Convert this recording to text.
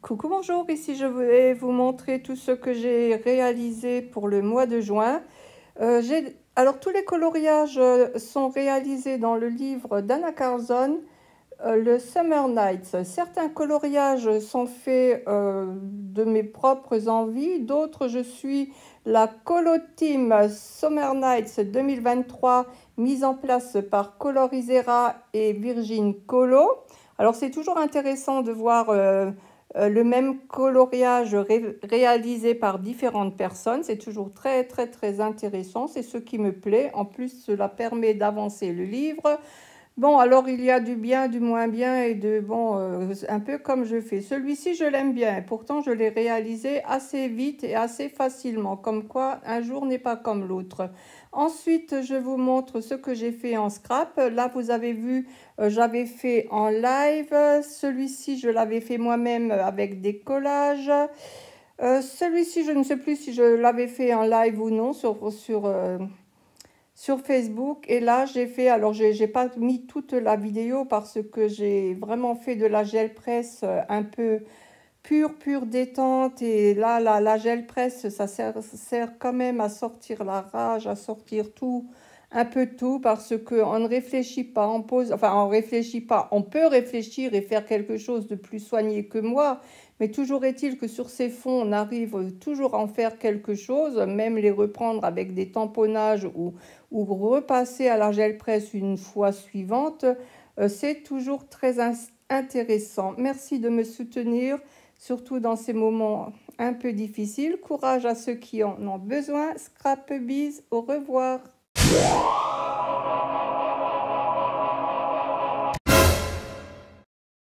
Coucou, bonjour, ici je vais vous montrer tout ce que j'ai réalisé pour le mois de juin. Euh, alors tous les coloriages euh, sont réalisés dans le livre d'Anna Carlson, le Summer Nights. Certains coloriages sont faits de mes propres envies, d'autres je suis la Colo Team Summer Nights 2023 mise en place par Colorisera et Virgin Colo. Alors c'est toujours intéressant de voir euh, le même coloriage réalisé par différentes personnes. C'est toujours très très très intéressant. C'est ce qui me plaît. En plus, cela permet d'avancer le livre. Bon, alors il y a du bien, du moins bien et de bon, euh, un peu comme je fais. Celui-ci, je l'aime bien. Pourtant, je l'ai réalisé assez vite et assez facilement. Comme quoi, un jour n'est pas comme l'autre. Ensuite, je vous montre ce que j'ai fait en scrap. Là, vous avez vu, euh, j'avais fait en live. Celui-ci, je l'avais fait moi-même avec des collages. Euh, celui-ci, je ne sais plus si je l'avais fait en live ou non sur Facebook. Et là, j'ai fait, alors je n'ai pas mis toute la vidéo parce que j'ai vraiment fait de la gel presse un peu pure, pure détente. Et là, la, la gel presse, ça sert, sert quand même à sortir la rage, à sortir tout, un peu tout, parce qu'on ne réfléchit pas, on pose, enfin, on réfléchit pas. On peut réfléchir et faire quelque chose de plus soigné que moi, mais toujours est-il que sur ces fonds, on arrive toujours à en faire quelque chose, même les reprendre avec des tamponnages ou, ou repasser à la gel presse une fois suivante. Euh, c'est toujours très intéressant. Merci de me soutenir surtout dans ces moments un peu difficiles. Courage à ceux qui en ont besoin. Scrap bise, au revoir. Yeah.